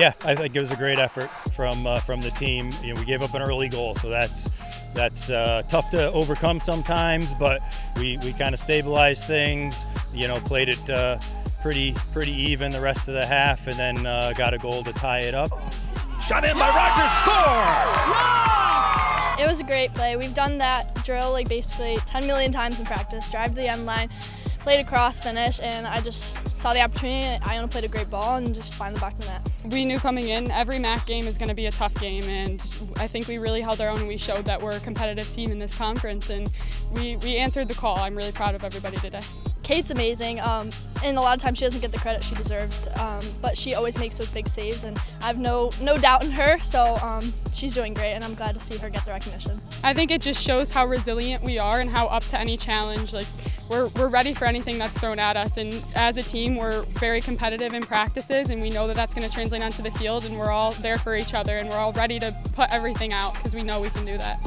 Yeah, I think it was a great effort from uh, from the team. You know, we gave up an early goal, so that's that's uh, tough to overcome sometimes. But we, we kind of stabilized things. You know, played it uh, pretty pretty even the rest of the half, and then uh, got a goal to tie it up. Shot in by Rogers, score! It was a great play. We've done that drill like basically 10 million times in practice. Drive to the end line, played a cross finish, and I just saw the opportunity. Iona played a great ball and just find the back of the net. We knew coming in every MAAC game is going to be a tough game, and I think we really held our own. And we showed that we're a competitive team in this conference, and we, we answered the call. I'm really proud of everybody today. Cate's amazing, um, and a lot of times she doesn't get the credit she deserves, um, but she always makes those big saves, and I have no no doubt in her. So um, she's doing great, and I'm glad to see her get the recognition. I think it just shows how resilient we are and how up to any challenge. Like we're we're ready for anything that's thrown at us, and as a team, we're very competitive in practices, and we know that that's going to translate onto the field, and we're all there for each other, and we're all ready to put everything out because we know we can do that.